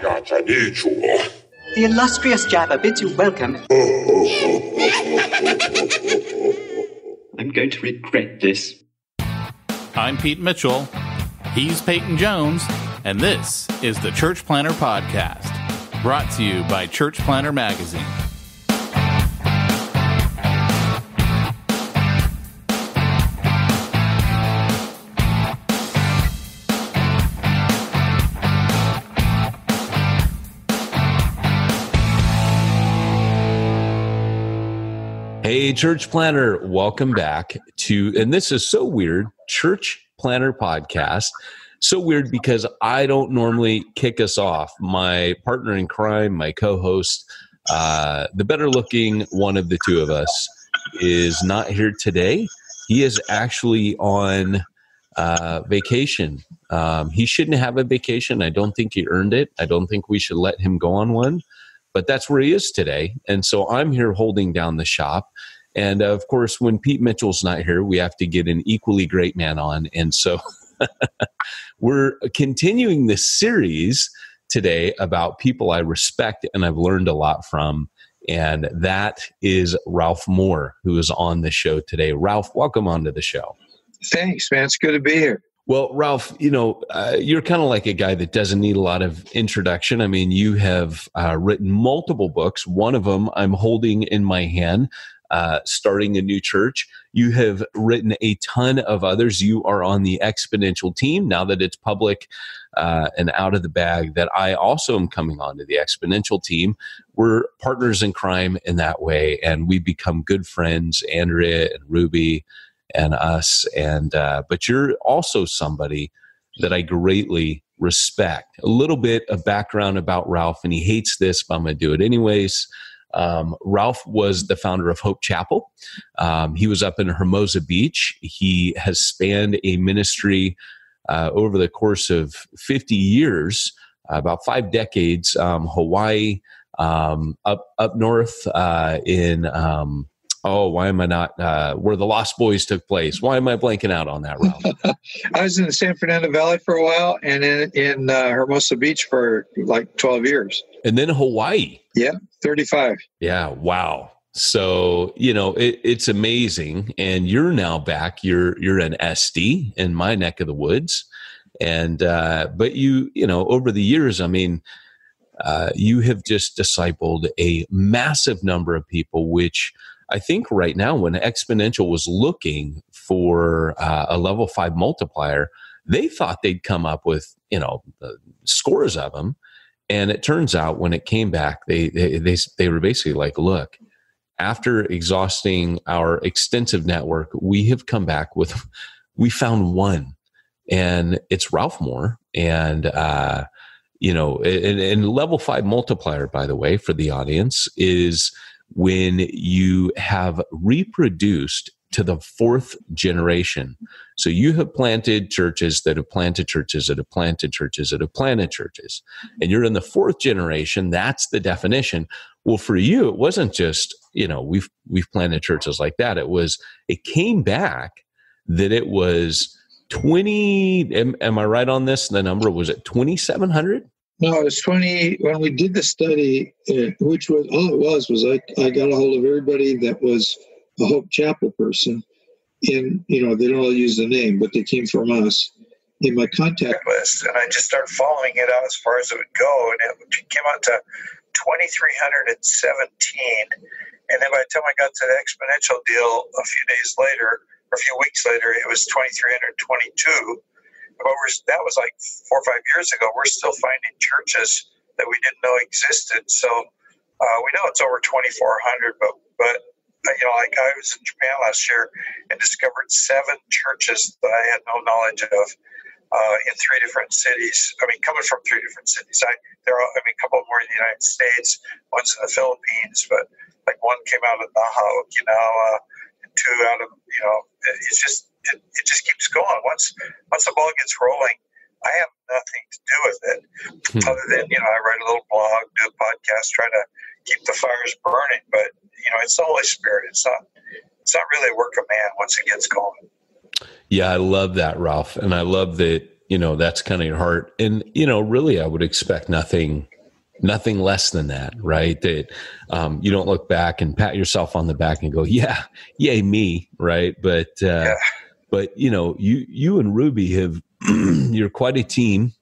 got a need you. The illustrious Jabba bids you welcome. I'm going to regret this. I'm Pete Mitchell. He's Peyton Jones. And this is the Church Planter Podcast, brought to you by Church Planter Magazine. Hey, church planter, welcome back to, and this is so weird, Church Planter Podcast. So weird because I don't normally kick us off. My partner in crime, my co host, uh, the better looking one of the two of us, is not here today. He is actually on uh, vacation. Um, he shouldn't have a vacation. I don't think he earned it. I don't think we should let him go on one but that's where he is today. And so I'm here holding down the shop. And uh, of course, when Pete Mitchell's not here, we have to get an equally great man on. And so we're continuing this series today about people I respect and I've learned a lot from. And that is Ralph Moore, who is on the show today. Ralph, welcome onto the show. Thanks, man. It's good to be here. Well, Ralph, you know, uh, you're kind of like a guy that doesn't need a lot of introduction. I mean, you have uh, written multiple books. One of them I'm holding in my hand, uh, Starting a New Church. You have written a ton of others. You are on the Exponential team now that it's public uh, and out of the bag, that I also am coming on to the Exponential team. We're partners in crime in that way, and we become good friends, Andrea and Ruby and us. And uh, but you're also somebody that I greatly respect. A little bit of background about Ralph, and he hates this, but I'm going to do it anyways. Um, Ralph was the founder of Hope Chapel. Um, he was up in Hermosa Beach. He has spanned a ministry uh, over the course of 50 years, uh, about five decades, um, Hawaii, um, up up north uh, in um, oh, why am I not uh, where the Lost Boys took place? Why am I blanking out on that, Ralph? I was in the San Fernando Valley for a while and in, in uh, Hermosa Beach for like 12 years. And then Hawaii. Yeah, 35. Yeah, wow. So, you know, it, it's amazing. And you're now back. You're you're an SD in my neck of the woods. And uh, but you, you know, over the years, I mean, uh, you have just discipled a massive number of people, which I think right now, when Exponential was looking for uh, a level five multiplier, they thought they'd come up with you know scores of them, and it turns out when it came back, they they they, they were basically like, look, after exhausting our extensive network, we have come back with we found one, and it's Ralph Moore, and uh, you know, and, and level five multiplier, by the way, for the audience is when you have reproduced to the fourth generation. So you have planted churches that have planted churches that have planted churches that have planted churches. And you're in the fourth generation. That's the definition. Well, for you, it wasn't just, you know, we've we've planted churches like that. It was it came back that it was 20 am, am I right on this? The number was it 2700? No, it was 20 when we did the study, which was all it was was I, I got a hold of everybody that was a Hope Chapel person. In you know, they don't all use the name, but they came from us in my contact list, and I just started following it out as far as it would go, and it came out to 2,317. And then by the time I got to the exponential deal a few days later, or a few weeks later, it was 2,322 but we're, that was like four or five years ago. We're still finding churches that we didn't know existed. So uh, we know it's over 2,400, but but uh, you know, like I was in Japan last year and discovered seven churches that I had no knowledge of uh, in three different cities. I mean, coming from three different cities. I there are, I mean, a couple more in the United States, one's in the Philippines, but like one came out of Naha, Okinawa, and two out of you know, it's just it, it just keeps going. Once once the ball gets rolling, I have nothing to do with it hmm. other than you know I write a little blog, do a podcast, try to keep the fires burning. But you know, it's the Holy Spirit. It's not it's not really a work of man once it gets going. Yeah, I love that, Ralph, and I love that you know that's kind of your heart and you know really i would expect nothing nothing less than that right that um, you don't look back and pat yourself on the back and go yeah yay me right but uh, yeah. But you know you you and ruby have you're quite a team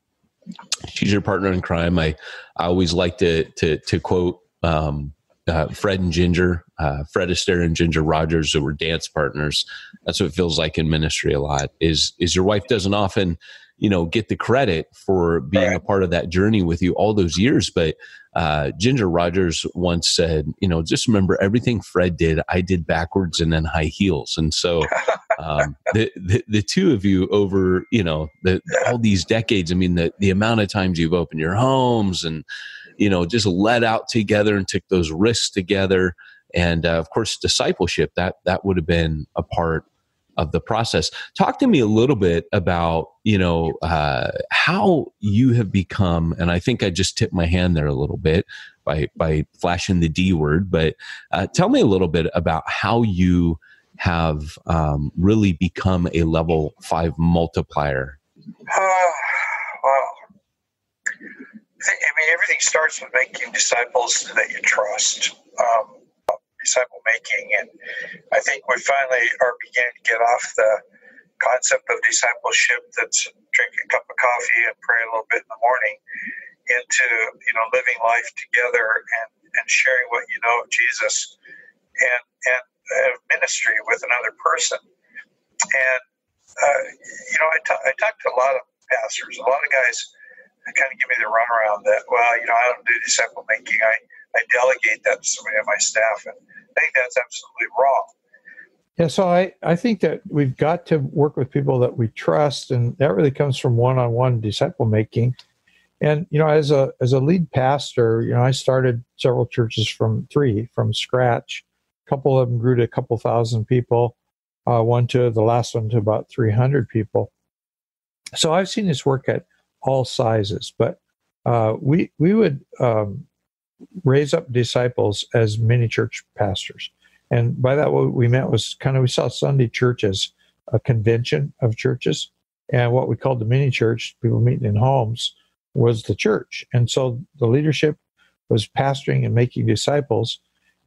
she's your partner in crime i i always like to to to quote um, uh, Fred and Ginger, uh, Fred Astaire and Ginger Rogers, who were dance partners. That's what it feels like in ministry a lot. Is is your wife doesn't often you know get the credit for being a part of that journey with you all those years but uh, ginger rogers once said you know just remember everything fred did i did backwards and then high heels. And so um, the, the, the two of you over you know the, all these decades i mean the, the amount of times you've opened your homes and you know just let out together and took those risks together. And uh, of course discipleship that that would have been a part of the process. Talk to me a little bit about you know uh, how you have become, and I think I just tipped my hand there a little bit by by flashing the D word. But uh, tell me a little bit about how you have um, really become a level five multiplier. Uh, well, I mean, everything starts with making disciples that you trust. Um, disciple making. And I think we finally are beginning to get off the concept of discipleship that's drinking a cup of coffee and praying a little bit in the morning into you know living life together and, and sharing what you know of Jesus and and uh, ministry with another person. And uh, you know, I, t- I talked to a lot of pastors, a lot of guys kind of give me the runaround that well, you know, I don't do disciple making. I I delegate that to somebody on my staff, and I think that's absolutely wrong. Yeah, so I, I think that we've got to work with people that we trust, and that really comes from one-on-one disciple making. And you know, as a as a lead pastor, you know, I started several churches from three from scratch. A couple of them grew to a couple thousand people. Uh, one to the last one to about 300 people. So I've seen this work at all sizes, but uh, we we would um, raise up disciples as mini church pastors. And by that, what we meant was kind of we saw Sunday church as a convention of churches. And what we called the mini church, people meeting in homes, was the church. And so the leadership was pastoring and making disciples.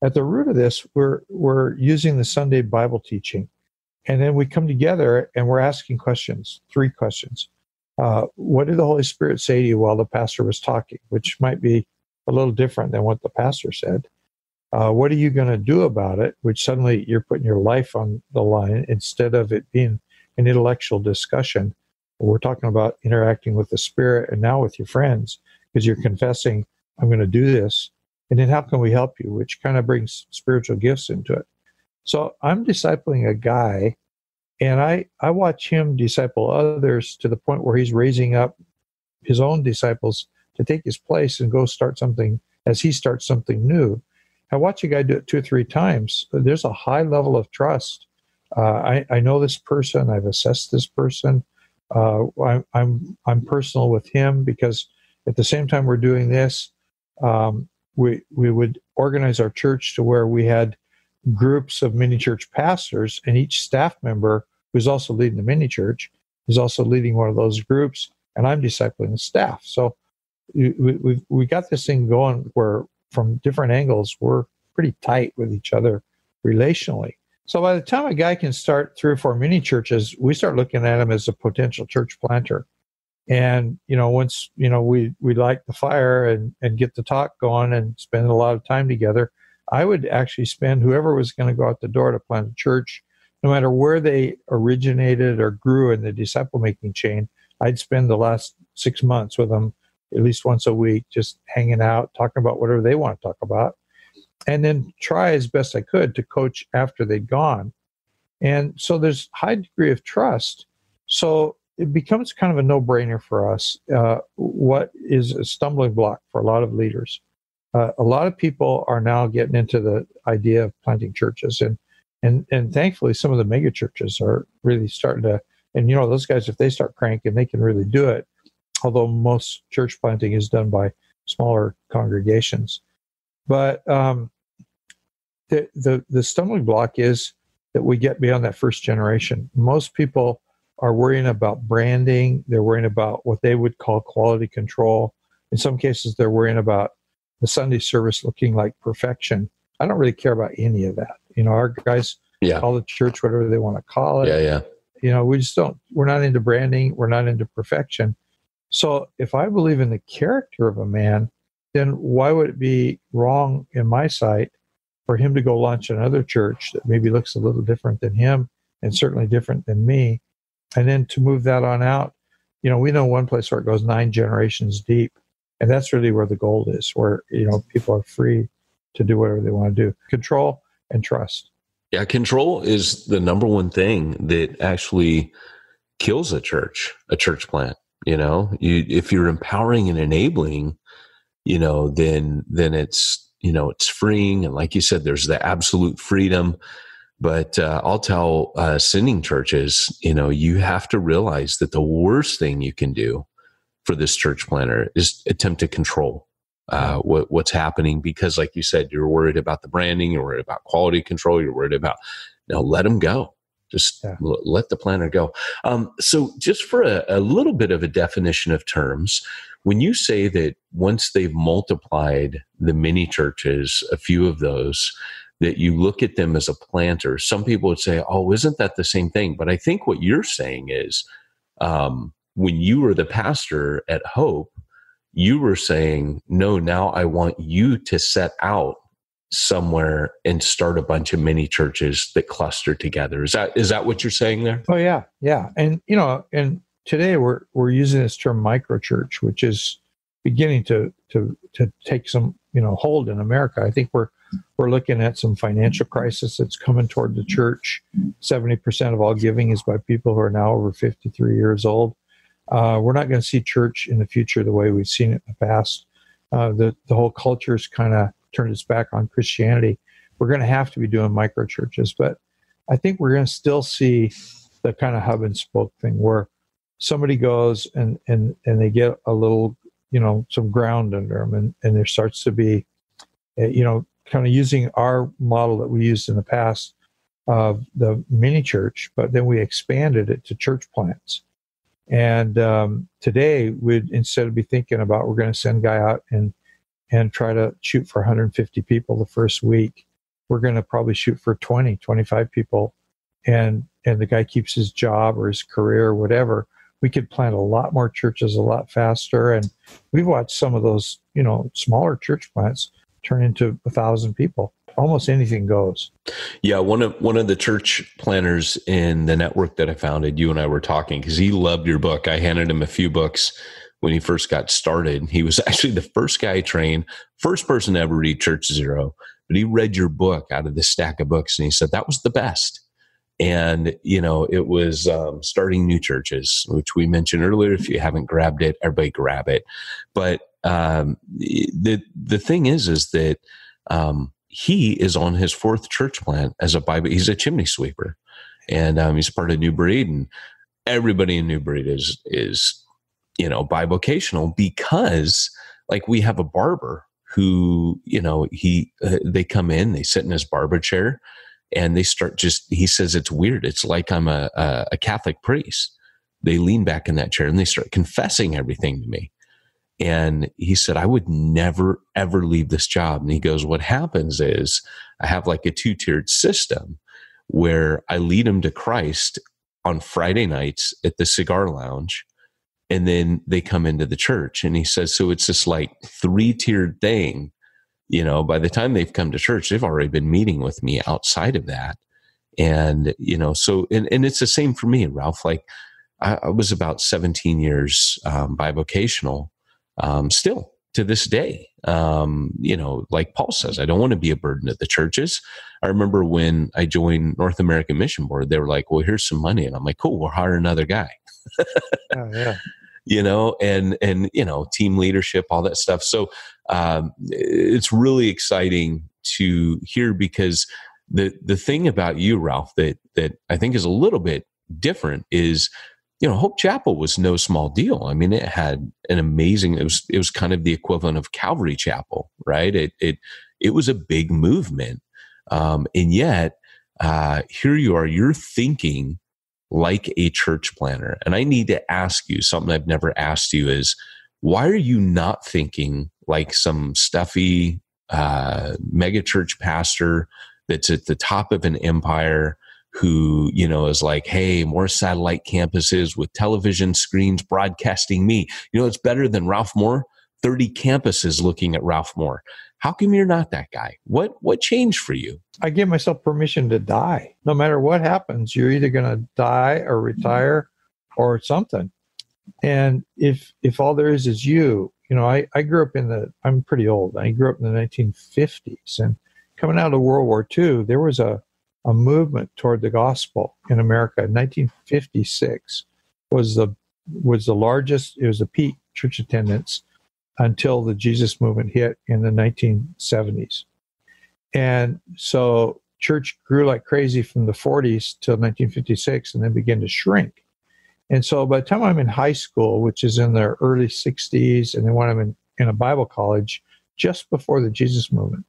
At the root of this, we're, we're using the Sunday Bible teaching. And then we come together and we're asking questions, three questions. Uh, what did the Holy Spirit say to you while the pastor was talking? Which might be a little different than what the pastor said. Uh, what are you going to do about it? Which suddenly you're putting your life on the line instead of it being an intellectual discussion. We're talking about interacting with the Spirit and now with your friends because you're confessing, I'm going to do this. And then how can we help you? Which kind of brings spiritual gifts into it. So I'm discipling a guy and I, I watch him disciple others to the point where he's raising up his own disciples to take his place and go start something as he starts something new. I watch a guy do it two or three times. There's a high level of trust. Uh, I, I, know this person. I've assessed this person. Uh, I, I'm I'm personal with him because at the same time we're doing this, um, we we would organize our church to where we had groups of mini church pastors, and each staff member who's also leading the mini church is also leading one of those groups, and I'm discipling the staff. So we, we, we got this thing going where from different angles we're pretty tight with each other relationally. So by the time a guy can start three or four mini churches, we start looking at him as a potential church planter. And you know, once you know we we light the fire and and get the talk going and spend a lot of time together, I would actually spend whoever was going to go out the door to plant a church, no matter where they originated or grew in the disciple making chain. I'd spend the last six months with them at least once a week, just hanging out, talking about whatever they want to talk about, and then try as best I could to coach after they'd gone. And so there's high degree of trust. So it becomes kind of a no-brainer for us. Uh, what is a stumbling block for a lot of leaders? Uh, a lot of people are now getting into the idea of planting churches, and and and thankfully, some of the mega churches are really starting to. And you know, those guys, if they start cranking, they can really do it although most church planting is done by smaller congregations. But um, the, the, the stumbling block is that we get beyond that first generation. Most people are worrying about branding. They're worrying about what they would call quality control. In some cases, they're worrying about the Sunday service looking like perfection. I don't really care about any of that. You know, our guys Yeah. call the church whatever they want to call it. Yeah. Yeah. You know, we just don't, we're not into branding, we're not into perfection. So if I believe in the character of a man, then why would it be wrong in my sight for him to go launch another church that maybe looks a little different than him and certainly different than me? And then to move that on out, you know, we know one place where it goes nine generations deep. And that's really where the gold is, where, you know, people are free to do whatever they want to do. Control and trust. Yeah, control is the number one thing that actually kills a church, a church plant. You know, you if you're empowering and enabling, you know, then then it's you know it's freeing, and like you said, there's the absolute freedom. But uh, I'll tell uh, sending churches, you know, you have to realize that the worst thing you can do for this church planter is attempt to control uh, what, what's happening because, like you said, you're worried about the branding, you're worried about quality control, you're worried about now let them go. Just Yeah. l- let the planter go. Um, so, just for a, a little bit of a definition of terms, when you say that once they've multiplied the mini churches, a few of those, that you look at them as a planter, some people would say, "Oh, isn't that the same thing?" But I think what you're saying is, um, when you were the pastor at Hope, you were saying, no, now I want you to set out somewhere and start a bunch of mini churches that cluster together. Is that is that what you're saying there? Oh yeah, yeah, and you know, and today we're we're using this term microchurch, which is beginning to to to take some you know hold in America. I think we're we're looking at some financial crisis that's coming toward the church. Seventy percent of all giving is by people who are now over fifty three years old. Uh, we're not going to see church in the future the way we've seen it in the past. Uh, the the whole culture is kind of turned its back on Christianity. We're going to have to be doing micro churches, but I think we're going to still see the kind of hub and spoke thing where somebody goes and and and they get a little you know some ground under them and and there starts to be uh, you know kind of using our model that we used in the past of the mini church but then we expanded it to church plants and um, today we'd instead of be thinking about we're going to send guy out and and try to shoot for 150 people the first week. We're going to probably shoot for 20 25 people. And and the guy keeps his job or his career or whatever. We could plant a lot more churches a lot faster. And we've watched some of those you know smaller church plants turn into a thousand people. Almost anything goes. Yeah, one of one of the church planters in the network that I founded, you and I were talking because he loved your book. I handed him a few books when he first got started. He was actually the first guy I trained, first person to ever read Church Zero. But he read your book out of the stack of books, and he said that was the best. And you know, it was um, starting new churches, which we mentioned earlier. If you haven't grabbed it, everybody grab it. But um, the the thing is, is that um, he is on his fourth church plant as a bivo. He's a chimney sweeper, and um, he's part of New Breed, and everybody in New Breed is is you know bivocational because like we have a barber who you know he uh, they come in, they sit in his barber chair, and they start just he says it's weird. It's like I'm a a, a Catholic priest. They lean back in that chair and they start confessing everything to me. And he said, I would never, ever leave this job. And he goes, What happens is I have like a two tiered system where I lead them to Christ on Friday nights at the cigar lounge. And then they come into the church. And he says, So it's this like three tiered thing. You know, by the time they've come to church, they've already been meeting with me outside of that. And, you know, so, and, and it's the same for me, Ralph. Like, I, I was about 17 years um, bivocational um, still to this day. Um, you know, like Paul says, I don't want to be a burden to the churches. I remember when I joined North American Mission Board, they were like, well, here's some money. And I'm like, cool, we'll hire another guy, oh, yeah you know, and, and, you know, team leadership, all that stuff. So um, it's really exciting to hear because the, the thing about you, Ralph, that, that I think is a little bit different is you know, Hope Chapel was no small deal. I mean, it had an amazing. It was it was kind of the equivalent of Calvary Chapel, right? It it it was a big movement, um, and yet uh, here you are. You're thinking like a church planter. And I need to ask you something I've never asked you is why are you not thinking like some stuffy uh, megachurch pastor that's at the top of an empire who you know is like hey more satellite campuses with television screens broadcasting me. You know it's better than ralph moore? 30 campuses looking at ralph moore how come you're not that guy what what changed for you I give myself permission to die. No matter what happens, you're either going to die or retire or something. And if if all there is is you, you know, I, I grew up in the I'm pretty old. I grew up in the 1950s and coming out of World War II, there was a a movement toward the gospel in America. 1956 was the was the largest. It was the peak church attendance until the Jesus movement hit in the 1970s. And so church grew like crazy from the 40s till 1956 and then began to shrink. And so by the time I'm in high school, which is in the early 60s, and then when I'm in, in a Bible college, just before the Jesus movement,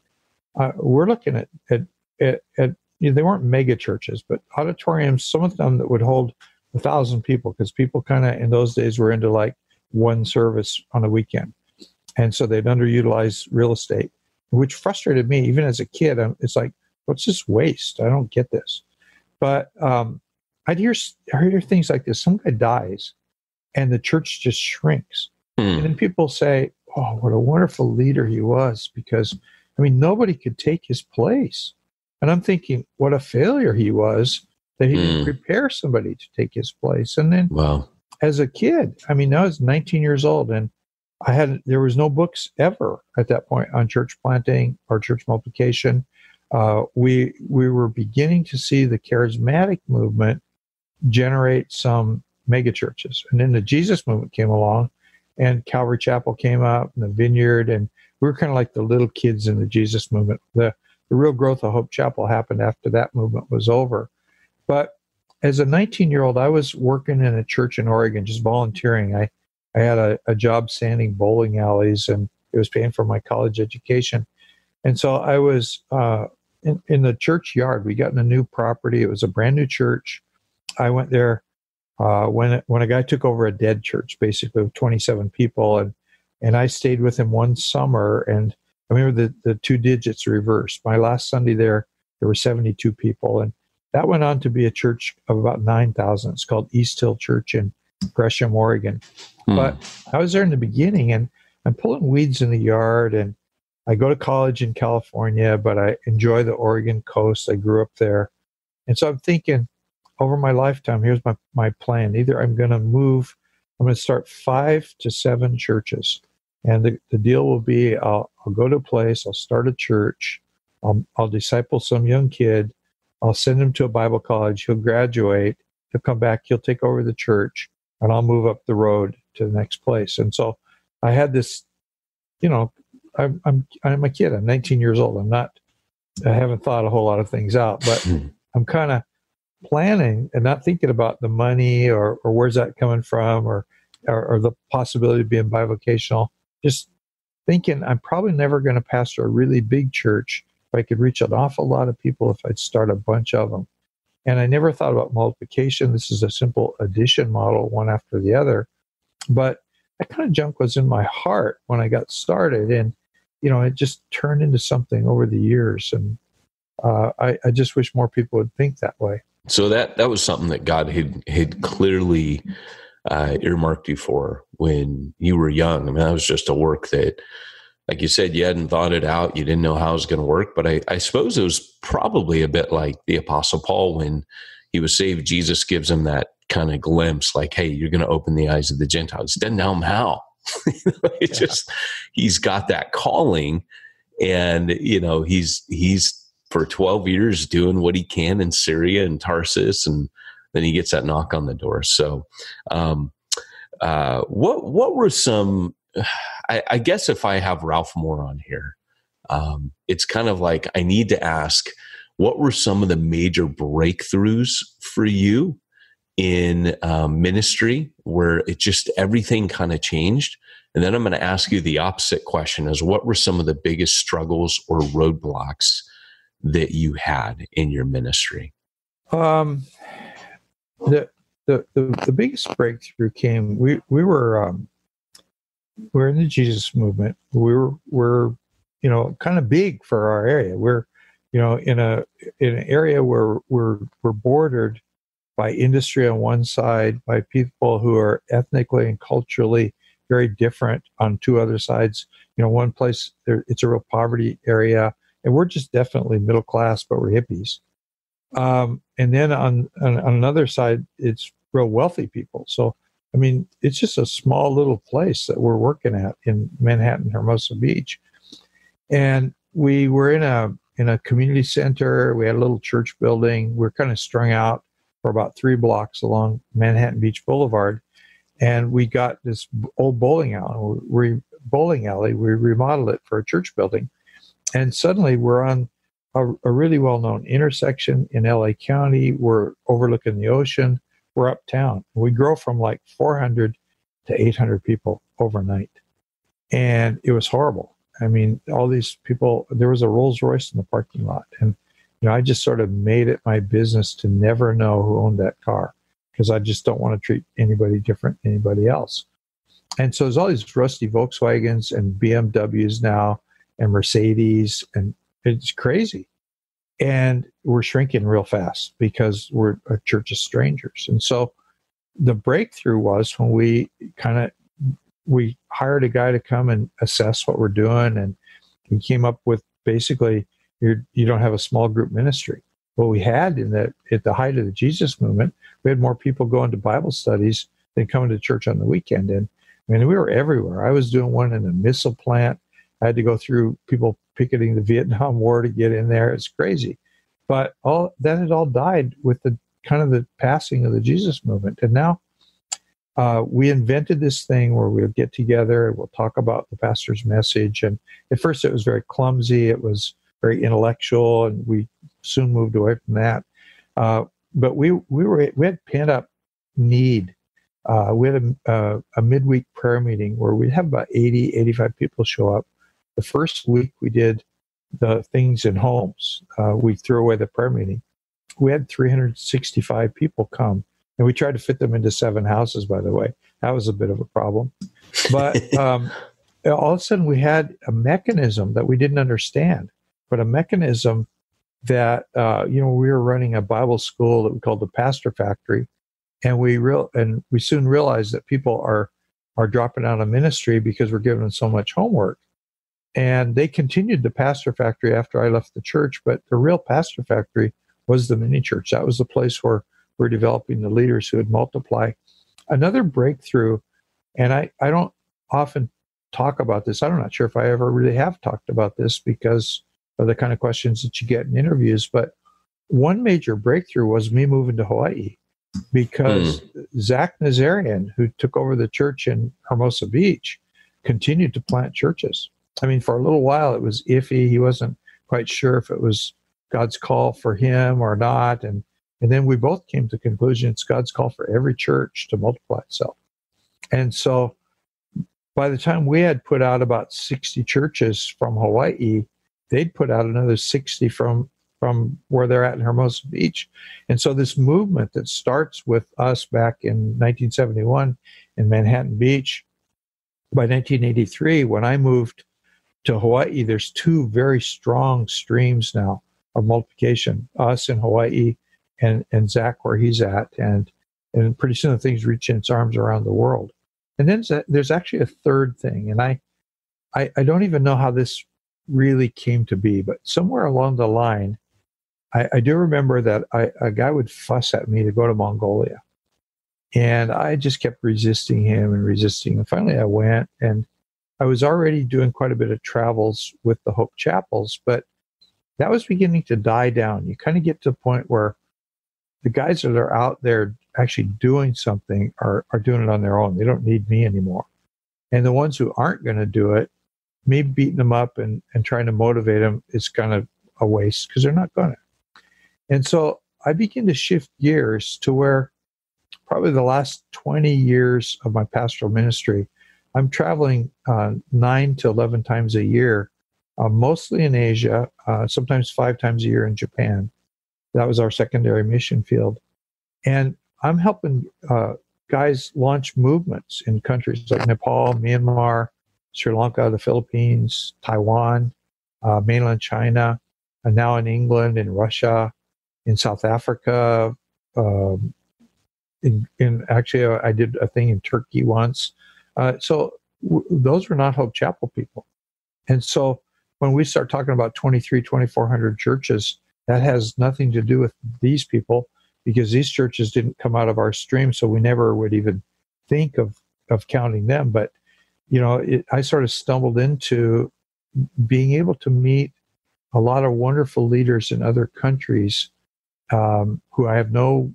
uh, we're looking at, at, at, at you know, they weren't mega churches, but auditoriums, some of them that would hold a thousand people, because people kind of in those days were into like one service on a weekend. And so they'd underutilize real estate which frustrated me even as a kid. It's like, what's this waste? I don't get this. But um, I'd hear, I'd hear things like this. Some guy dies and the church just shrinks. Mm. And then people say, oh, what a wonderful leader he was because, I mean, nobody could take his place. And I'm thinking, what a failure he was that he mm. didn't hmm. prepare somebody to take his place. And then wow. as a kid, I mean, I was 19 years old and I had there was no books ever at that point on church planting or church multiplication. Uh, we we were beginning to see the charismatic movement generate some megachurches, and then the Jesus movement came along, and Calvary Chapel came out, and the Vineyard, and we were kind of like the little kids in the Jesus movement. The the real growth of Hope Chapel happened after that movement was over. But as a 19 year old, I was working in a church in Oregon, just volunteering. I I had a, a job sanding bowling alleys and it was paying for my college education. And so I was uh, in, in the church yard. We got in a new property. It was a brand new church. I went there uh, when when a guy took over a dead church, basically with 27 people, and and I stayed with him one summer. And I remember the the two digits reversed. My last Sunday there, there were 72 people, and that went on to be a church of about 9,000. It's called East Hill Church in Gresham, Oregon. Hmm. But I was there in the beginning and I'm pulling weeds in the yard and I go to college in California, but I enjoy the Oregon coast. I grew up there. And so I'm thinking over my lifetime, here's my, my plan. Either I'm going to move, I'm going to start five to seven churches. And the, the deal will be I'll, I'll go to a place, I'll start a church, I'll, I'll disciple some young kid, I'll send him to a Bible college, he'll graduate, he'll come back, he'll take over the church, and I'll move up the road to the next place. And so I had this, you know, I'm I'm I'm a kid. I'm 19 years old. I'm not. I haven't thought a whole lot of things out, but hmm. I'm kind of planning and not thinking about the money or or where's that coming from or or, or the possibility of being bivocational. Just thinking I'm probably never going to pastor a really big church. If I could reach an awful lot of people if I'd start a bunch of them. And I never thought about multiplication. This is a simple addition model, one after the other. But that kind of junk was in my heart when I got started. And, you know, it just turned into something over the years. And uh, I, I just wish more people would think that way. So that, that was something that God had, had clearly uh, earmarked you for when you were young. I mean, that was just a work that, like you said, you hadn't thought it out. You didn't know how it was going to work. But I, I suppose it was probably a bit like the Apostle Paul when he was saved. Jesus gives him that kind of glimpse, like, "Hey, you're going to open the eyes of the Gentiles." Doesn't know him how. it yeah. just he's got that calling, and you know he's he's for 12 years doing what he can in Syria and Tarsus, and then he gets that knock on the door. So, um, uh, what what were some? I, I, guess if I have Ralph Moore on here, um, it's kind of like I need to ask, what were some of the major breakthroughs for you in um, ministry where it just everything kind of changed? And then I'm going to ask you the opposite question: is what were some of the biggest struggles or roadblocks that you had in your ministry? Um, the, the, the, the biggest breakthrough came, we, we were, um, we're in the Jesus movement. We were, we're, you know, kind of big for our area. We're, you know, in a, in an area where we're, we're bordered by industry on one side, by people who are ethnically and culturally very different on two other sides. You know, one place there, it's a real poverty area, and we're just definitely middle class, but we're hippies. Um, and then on, on on another side, it's real wealthy people. So I mean, it's just a small little place that we're working at in Manhattan, Hermosa Beach, and we were in a in a community center. We had a little church building. We are kind of strung out for about three blocks along Manhattan Beach Boulevard, and we got this old bowling alley. We bowling alley. We remodeled it for a church building, and suddenly we're on a, a really well-known intersection in LA County. We're overlooking the ocean. We're uptown. We grow from like 400 to 800 people overnight, and it was horrible. I mean, all these people. There was a Rolls Royce in the parking lot, and you know, I just sort of made it my business to never know who owned that car because I just don't want to treat anybody different than anybody else. And so there's all these rusty Volkswagens and BMWs now and Mercedes, and it's crazy. And we're shrinking real fast because we're a church of strangers. And so the breakthrough was when we kind of we hired a guy to come and assess what we're doing, and he came up with basically you're, you don't have a small group ministry. What we had in the at the height of the Jesus movement, we had more people going to Bible studies than coming to church on the weekend. And I mean, we were everywhere. I was doing one in a missile plant. I had to go through people picketing the Vietnam War to get in there. It's crazy. But all that had all died with the kind of the passing of the Jesus movement. And now uh, we invented this thing where we'll get together and we'll talk about the pastor's message. And at first it was very clumsy. It was very intellectual, and we soon moved away from that. Uh, but we we were we had pent up need. Uh, we had a, a midweek prayer meeting where we'd have about 80, 85 people show up. The first week we did the things in homes. Uh, we threw away the prayer meeting. We had 365 people come, and we tried to fit them into seven houses. By the way, that was a bit of a problem. But um, all of a sudden, we had a mechanism that we didn't understand but a mechanism that uh, you know we were running a Bible school that we called the Pastor Factory, and we real and we soon realized that people are are dropping out of ministry because we're giving them so much homework, and they continued the Pastor Factory after I left the church. But the real Pastor Factory was the mini church. That was the place where we're developing the leaders who would multiply. Another breakthrough, and I I don't often talk about this. I'm not sure if I ever really have talked about this because of the kind of questions that you get in interviews. But one major breakthrough was me moving to Hawaii because mm. Zach Nazarian, who took over the church in Hermosa Beach, continued to plant churches. I mean, for a little while it was iffy. He wasn't quite sure if it was God's call for him or not. And and then we both came to the conclusion it's God's call for every church to multiply itself. And so by the time we had put out about 60 churches from Hawaii, they'd put out another 60 from from where they're at in Hermosa Beach. And so this movement that starts with us back in 1971 in Manhattan Beach, by 1983, when I moved to Hawaii, there's two very strong streams now of multiplication, us in Hawaii and, and Zach where he's at. And, and pretty soon the thing's reaching its arms around the world. And then there's actually a third thing. And I, I, I don't even know how this really came to be. But somewhere along the line, I, I do remember that I, a guy would fuss at me to go to Mongolia. And I just kept resisting him and resisting. And finally, I went, and I was already doing quite a bit of travels with the Hope Chapels, but that was beginning to die down. You kind of get to a point where the guys that are out there actually doing something are, are doing it on their own. They don't need me anymore. And the ones who aren't going to do it me beating them up and, and trying to motivate them is kind of a waste because they're not going to. And so I begin to shift gears to where probably the last 20 years of my pastoral ministry, I'm traveling uh, nine to 11 times a year, uh, mostly in Asia, uh, sometimes five times a year in Japan. That was our secondary mission field. And I'm helping uh, guys launch movements in countries like Nepal, Myanmar, Sri Lanka, the Philippines, Taiwan, uh, mainland China, and now in England, in Russia, in South Africa. Um, in, in actually, uh, I did a thing in Turkey once. Uh, so w- those were not Hope Chapel people. And so when we start talking about 23, 2400 churches, that has nothing to do with these people because these churches didn't come out of our stream. So we never would even think of, of counting them. But, you know, it, I sort of stumbled into being able to meet a lot of wonderful leaders in other countries um, who I have no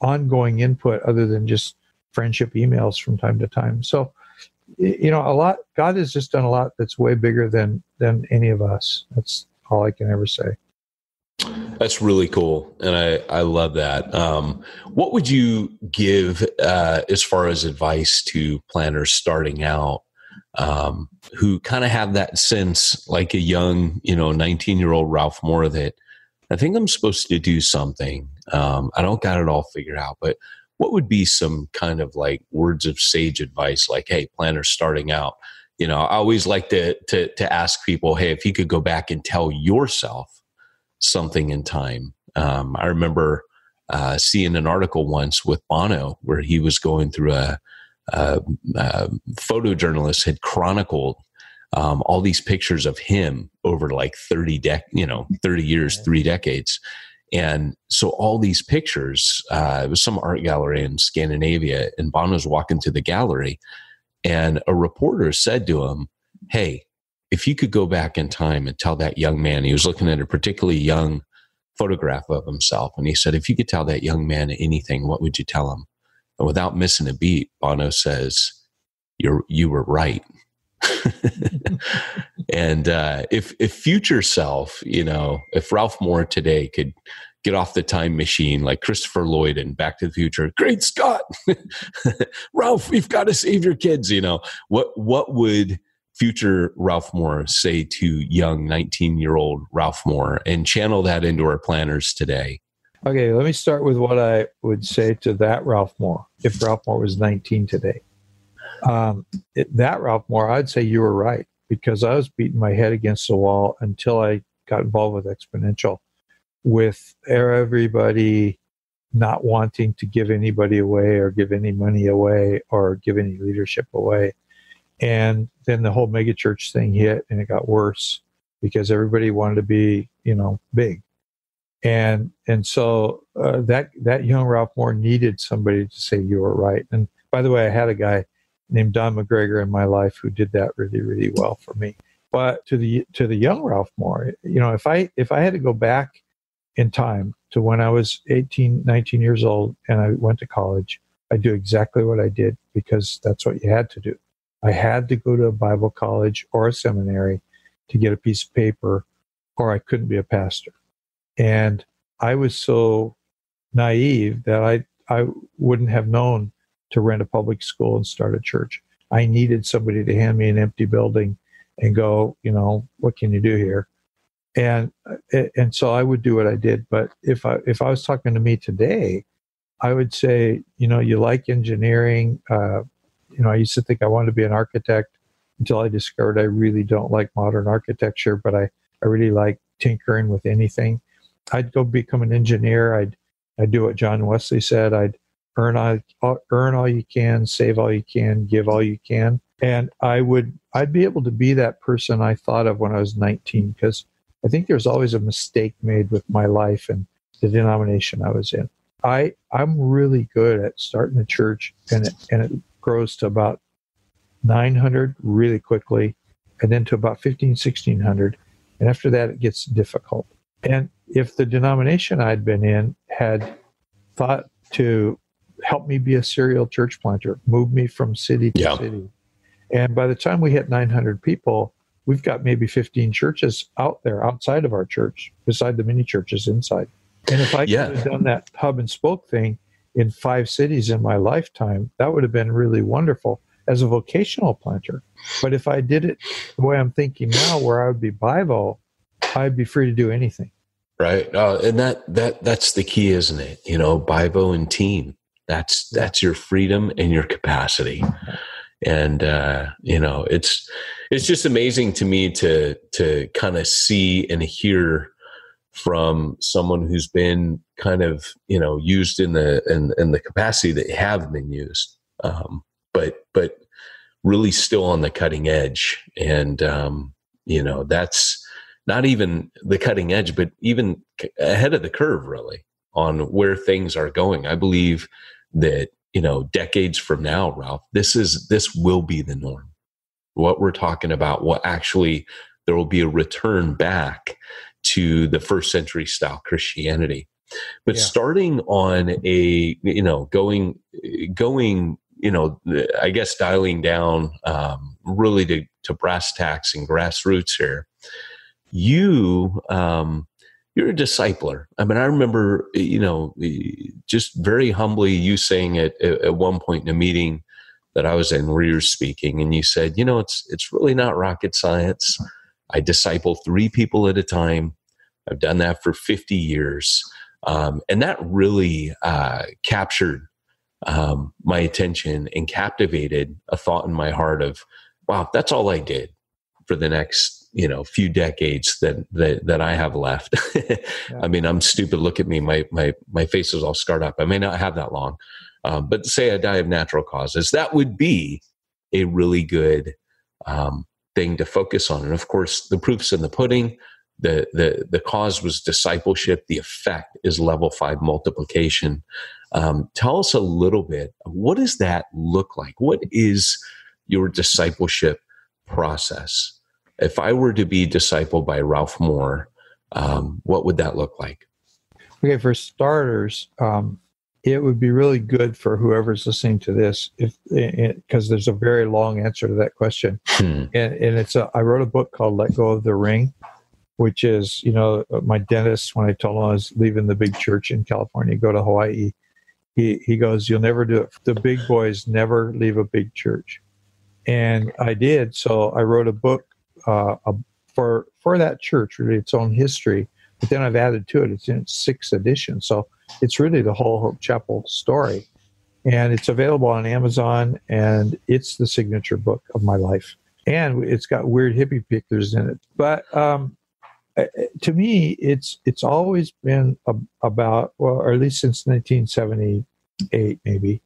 ongoing input other than just friendship emails from time to time. So, you know, a lot. God has just done a lot that's way bigger than than any of us. That's all I can ever say. That's really cool, and I I love that. Um, what would you give uh, as far as advice to planters starting out um, who kind of have that sense, like a young, you know, 19 year old Ralph Moore, that I think I'm supposed to do something. Um, I don't got it all figured out, but what would be some kind of like words of sage advice, like, hey, planters starting out? You know, I always like to, to, to ask people, hey, if you could go back and tell yourself something in time. Um, I remember uh, seeing an article once with Bono where he was going through a, uh, uh, photojournalists had chronicled um, all these pictures of him over like 30 dec you know 30 years three decades and so all these pictures uh, it was some art gallery in scandinavia and bono's walking through the gallery and a reporter said to him hey if you could go back in time and tell that young man he was looking at a particularly young photograph of himself and he said if you could tell that young man anything what would you tell him and without missing a beat, Bono says, "You're you were right." and uh, if if future self, you know, if Ralph Moore today could get off the time machine like Christopher Lloyd in Back to the Future, great Scott, Ralph, we've got to save your kids. You know what? What would future Ralph Moore say to young 19 year old Ralph Moore and channel that into our planters today? Okay, let me start with what I would say to that Ralph Moore if Ralph Moore was 19 today. Um, it, that Ralph Moore, I'd say you were right because I was beating my head against the wall until I got involved with Exponential, with everybody not wanting to give anybody away or give any money away or give any leadership away. And then the whole megachurch thing hit and it got worse because everybody wanted to be, you know, big and and so uh, that that young Ralph Moore needed somebody to say you were right. And by the way, I had a guy named Don McGregor in my life who did that really really well for me. But to the to the young Ralph Moore, you know, if I if I had to go back in time to when I was 18, 19 years old and I went to college, I'd do exactly what I did because that's what you had to do. I had to go to a Bible college or a seminary to get a piece of paper, or I couldn't be a pastor. And I was so naive that I, I wouldn't have known to rent a public school and start a church. I needed somebody to hand me an empty building and go, you know, what can you do here? And and so I would do what I did. But if I if I was talking to me today, I would say, you know, you like engineering. Uh, you know, I used to think I wanted to be an architect until I discovered I really don't like modern architecture, but I, I really like tinkering with anything. I'd go become an engineer. I'd I'd do what John Wesley said. I'd earn all, earn all you can, save all you can, give all you can, and I would I'd be able to be that person I thought of when I was 19 because I think there's always a mistake made with my life and the denomination I was in. I I'm really good at starting a church and it, and it grows to about 900 really quickly and then to about 15 1600 and after that it gets difficult and if the denomination I'd been in had thought to help me be a serial church planter, move me from city to yeah. city, and by the time we hit 900 people, we've got maybe 15 churches out there outside of our church, beside the mini churches inside. And if I yeah. could have done that hub and spoke thing in five cities in my lifetime, that would have been really wonderful as a vocational planter. But if I did it the way I'm thinking now, where I would be bivo, I'd be free to do anything. right uh, and that that that's the key isn't it you know bivo and team that's that's your freedom and your capacity and uh you know it's it's just amazing to me to to kind of see and hear from someone who's been kind of you know used in the in, in the capacity that have been used um but but really still on the cutting edge and um you know that's not even the cutting edge, but even ahead of the curve, really, on where things are going. I believe that you know decades from now, Ralph, this is this will be the norm. What we're talking about, what actually there will be a return back to the first century style Christianity. But yeah. starting on a you know going going you know I guess dialing down um, really to to brass tacks and grassroots here you um, you're a discipler. I mean, I remember, you know, just very humbly you saying it at one point in a meeting that I was in where you were speaking, and you said, you know, it's it's really not rocket science. I disciple three people at a time. I've done that for 50 years, um, and that really uh, captured um, my attention and captivated a thought in my heart of, wow, that's all I did for the next you know few decades that that, that I have left. yeah. I mean, I'm stupid. Look at me. My my my face is all scarred up. I may not have that long, um, but say I die of natural causes, that would be a really good um, thing to focus on. And of course, the proofs in the pudding. The, the the cause was discipleship. The effect is level five multiplication. Um, tell us a little bit. What does that look like? What is your discipleship process? If I were to be discipled by Ralph Moore, um, what would that look like? Okay, for starters, um, it would be really good for whoever's listening to this, if because there's a very long answer to that question, hmm. and, and it's a. I wrote a book called "Let Go of the Ring," which is you know my dentist when I told him I was leaving the big church in California, go to Hawaii. He he goes, "You'll never do it. The big boys never leave a big church," and I did. So I wrote a book uh, a, for for that church, really its own history. But then I've added to it. It's in its sixth edition, so it's really the whole Hope Chapel story, and it's available on Amazon. And it's the signature book of my life, and it's got weird hippie pictures in it. But um, uh, to me, it's it's always been about, well, or at least since 1978, maybe,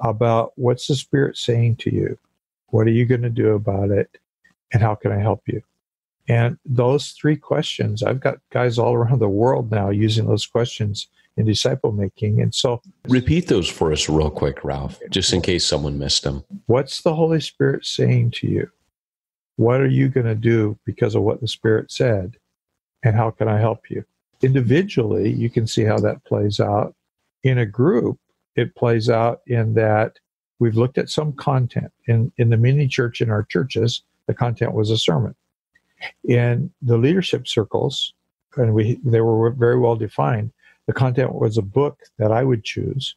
about what's the Spirit saying to you. What are you going to do about it? And how can I help you? And those three questions, I've got guys all around the world now using those questions in disciple making. And so, repeat those for us real quick, Ralph, just in case someone missed them. What's the Holy Spirit saying to you? What are you going to do because of what the Spirit said? And how can I help you? Individually, you can see how that plays out. In a group, it plays out in that we've looked at some content in, in the mini church in our churches the content was a sermon. In the leadership circles, and we they were very well defined. The content was a book that I would choose,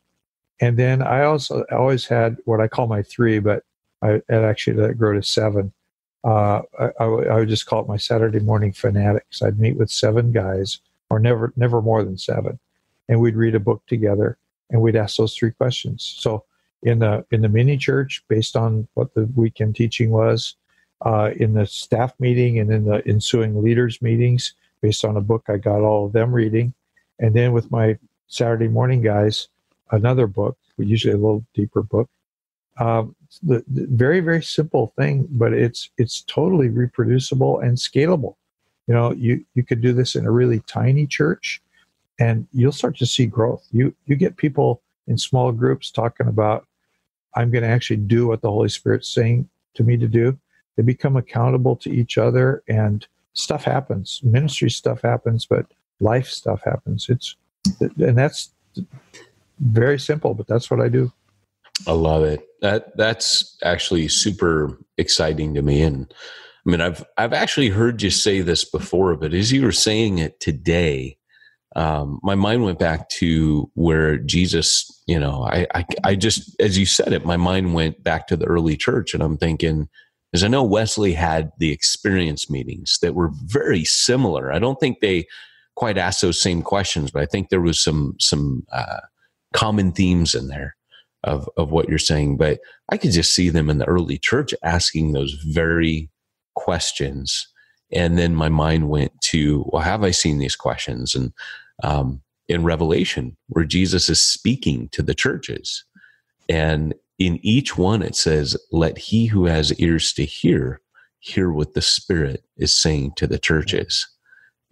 and then I also always had what I call my three, but I actually let it grow to seven. Uh, I, I, I would just call it my Saturday morning fanatics. I'd meet with seven guys, or never never more than seven, and we'd read a book together, and we'd ask those three questions. So in the in the mini church, based on what the weekend teaching was, uh, in the staff meeting and in the ensuing leaders meetings based on a book I got all of them reading. And then with my Saturday morning guys, another book, usually a little deeper book. Um, the, the, very very simple thing, but it's it's totally reproducible and scalable. You know, you you could do this in a really tiny church, and you'll start to see growth. You you get people in small groups talking about, I'm going to actually do what the Holy Spirit's saying to me to do, they become accountable to each other and stuff happens. Ministry stuff happens but life stuff happens. It's and that's very simple but that's what i do. I love it. That that's actually super exciting to me. And i mean i've i've actually heard you say this before but as you were saying it today um, my mind went back to where jesus you know I, I i just as you said it my mind went back to the early church and i'm thinking because I know Wesley had the experience meetings that were very similar. I don't think they quite asked those same questions, but I think there was some some uh, common themes in there of of what you're saying. But I could just see them in the early church asking those very questions, and then my mind went to, well, have I seen these questions? And um, in Revelation, where Jesus is speaking to the churches, and in each one it says, "Let he who has ears to hear." hear what the spirit is saying to the churches.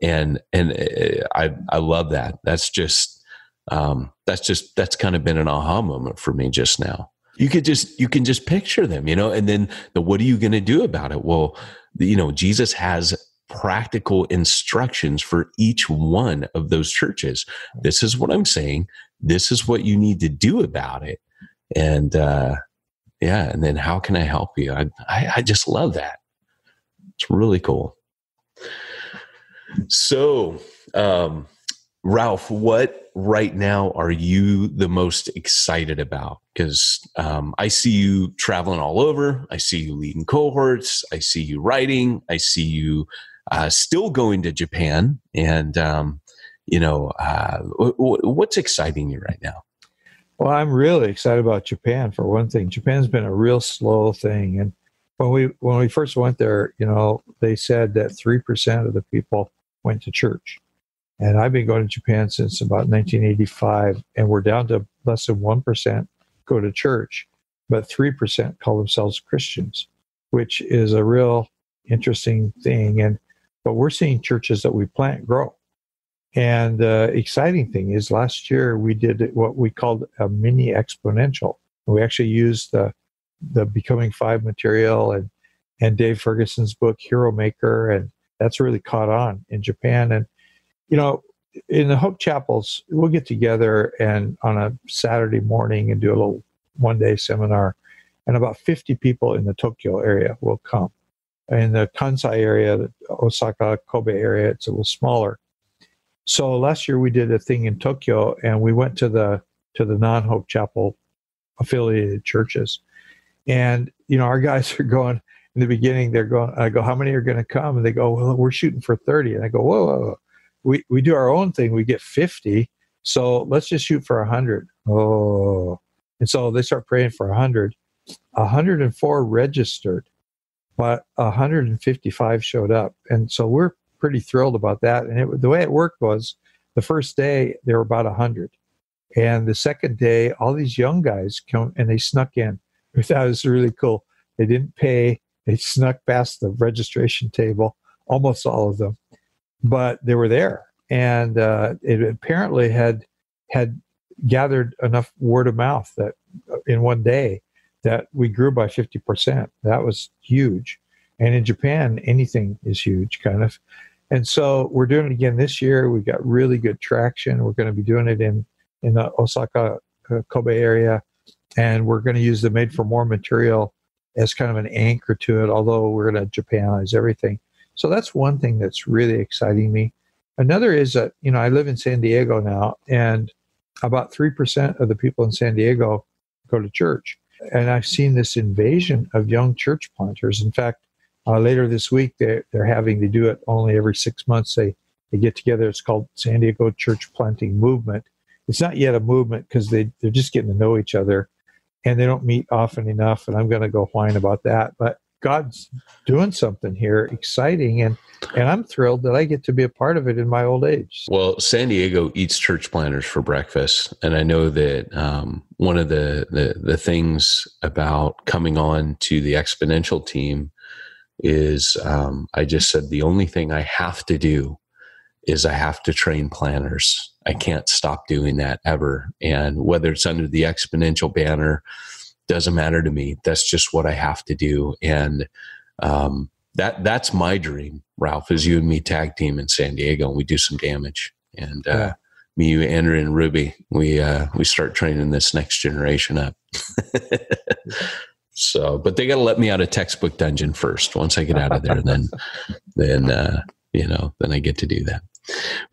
And and uh, i i love that. That's just um that's just that's kind of been an aha moment for me just now. You could just you can just picture them you know and then the what are you going to do about it? Well you know jesus has practical instructions for each one of those churches. This is what i'm saying. This is what you need to do about it and uh yeah and then how can i help you i i, I just love that it's really cool. So, um, Ralph, what right now are you the most excited about? Because um, I see you traveling all over. I see you leading cohorts. I see you writing. I see you uh, still going to Japan. And, um, you know, uh, w- w- what's exciting you right now? Well, I'm really excited about Japan for one thing. Japan's been a real slow thing. And when we when we first went there, you know, they said that three percent of the people went to church, and I've been going to Japan since about 1985, and we're down to less than one percent go to church, but three percent call themselves Christians, which is a real interesting thing. And but we're seeing churches that we plant grow. And the uh, exciting thing is, last year we did what we called a mini exponential. We actually used the the Becoming Five material and and Dave Ferguson's book Hero Maker, and that's really caught on in Japan. And you know, in the Hope Chapels, we'll get together and on a Saturday morning and do a little one day seminar, and about 50 people in the Tokyo area will come. In the Kansai area, the Osaka, Kobe area, it's a little smaller. So last year we did a thing in Tokyo, and we went to the to the non Hope Chapel affiliated churches, and you know, our guys are going in the beginning. They're going. I go, how many are going to come? And they go, well, we're shooting for thirty. And I go, whoa, whoa, whoa. we we do our own thing. We get fifty. So let's just shoot for hundred. Oh, and so they start praying for hundred. 104 registered, but 155 showed up, and so we're pretty thrilled about that. And it, the way it worked was, the first day there were about 100, and the second day all these young guys come and they snuck in it was really cool. They didn't pay. They snuck past the registration table, almost all of them, but they were there, and uh, it apparently had had gathered enough word of mouth that uh, in one day that we grew by 50%. That was huge. And in Japan, anything is huge, kind of. And so we're doing it again this year. We've got really good traction. We're going to be doing it in in the Osaka, uh, Kobe area and we're going to use the made for more material as kind of an anchor to it although we're going to japanize everything so that's one thing that's really exciting me another is that you know i live in san diego now and about 3% of the people in san diego go to church and i've seen this invasion of young church planters in fact uh, later this week they're, they're having to do it only every six months they, they get together it's called san diego church planting movement it's not yet a movement because they, they're just getting to know each other and they don't meet often enough. And I'm going to go whine about that. But God's doing something here, exciting, and and I'm thrilled that I get to be a part of it in my old age. Well, San Diego eats church planters for breakfast, and I know that um, one of the, the the things about coming on to the exponential team is um, I just said the only thing I have to do is I have to train planters. I can't stop doing that ever. And whether it's under the exponential banner, doesn't matter to me. That's just what I have to do. And um, that that's my dream, Ralph, is you and me tag team in San Diego and we do some damage. And uh, yeah. me, you, Andrew, and Ruby, we uh, we start training this next generation up. so, but they got to let me out of textbook dungeon first. Once I get out of there, then then uh, you know, then I get to do that.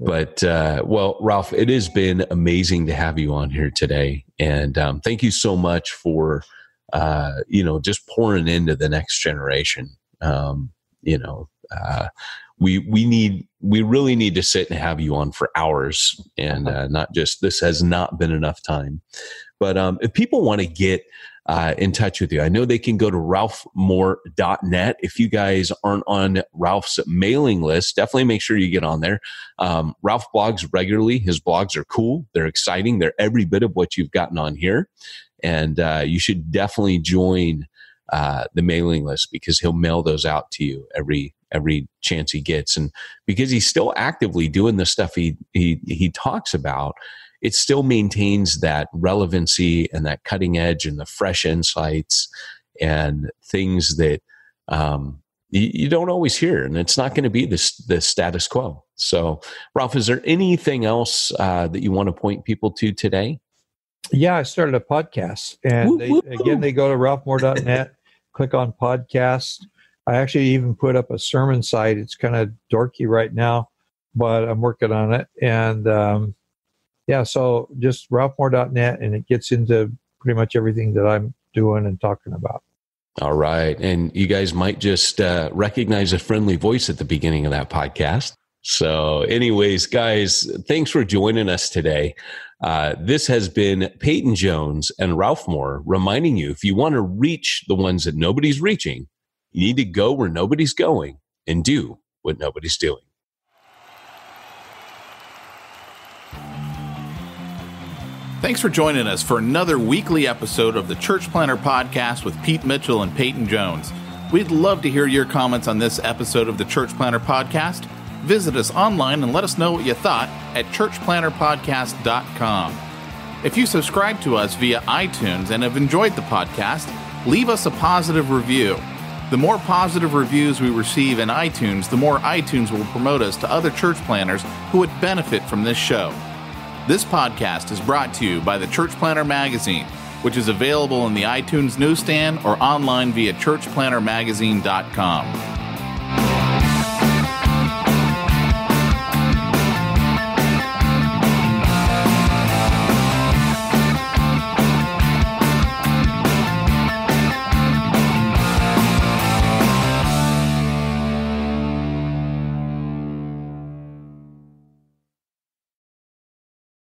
But uh, well, Ralph, it has been amazing to have you on here today, and um, thank you so much for uh, you know just pouring into the next generation. Um, you know, uh, we we need we really need to sit and have you on for hours and uh, not just this has not been enough time but um, if people want to get uh, in touch with you. I know they can go to ralphmoore.net if you guys aren't on ralph's mailing list definitely make sure you get on there. Um, ralph blogs regularly. His blogs are cool. They're exciting. They're every bit of what you've gotten on here. And uh, you should definitely join uh, the mailing list because he'll mail those out to you every every chance he gets. And because he's still actively doing the stuff he he he talks about it still maintains that relevancy and that cutting edge and the fresh insights and things that um, you, you, don't always hear and it's not going to be this the status quo so ralph is there anything else uh, that you want to point people to today yeah i started a podcast and they, again they go to ralphmoore.net click on podcast I actually even put up a sermon site. It's kind of dorky right now, but I'm working on it. And um, yeah, so just ralphmoore.net and it gets into pretty much everything that I'm doing and talking about. All right. And you guys might just uh, recognize a friendly voice at the beginning of that podcast. So, anyways, guys, thanks for joining us today. Uh, this has been Peyton Jones and Ralph Moore reminding you if you want to reach the ones that nobody's reaching, you need to go where nobody's going and do what nobody's doing. Thanks for joining us for another weekly episode of the Church Planter Podcast with Pete Mitchell and Peyton Jones. We'd love to hear your comments on this episode of the Church Planter Podcast. Visit us online and let us know what you thought at churchplanterpodcast.com. If you subscribe to us via iTunes and have enjoyed the podcast, leave us a positive review. The more positive reviews we receive in iTunes, the more iTunes will promote us to other church planters who would benefit from this show. This podcast is brought to you by the Church Planter Magazine, which is available in the iTunes newsstand or online via churchplantermagazine.com.